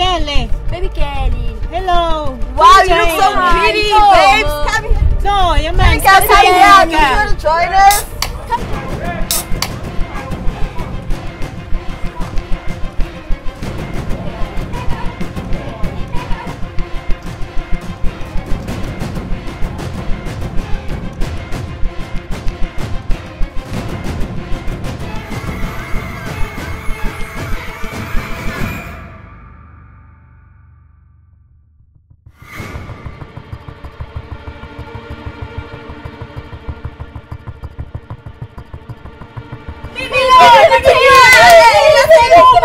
Kelly. Baby Kelly. Hello. Wow, you look so pretty, Hi. babes. Come here. So, yung mga Hey guys, how you? You want to join us?